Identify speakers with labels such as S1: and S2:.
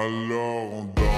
S1: Alors on